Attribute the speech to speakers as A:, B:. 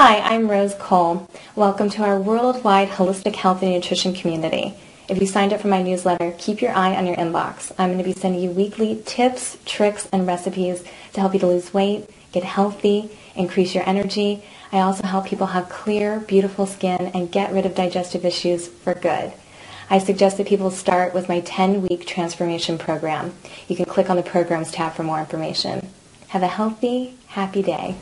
A: Hi, I'm Rose Cole. Welcome to our worldwide holistic health and nutrition community. If you signed up for my newsletter, keep your eye on your inbox. I'm going to be sending you weekly tips, tricks, and recipes to help you to lose weight, get healthy, increase your energy. I also help people have clear, beautiful skin and get rid of digestive issues for good. I suggest that people start with my 10-week transformation program. You can click on the programs tab for more information. Have a healthy, happy day.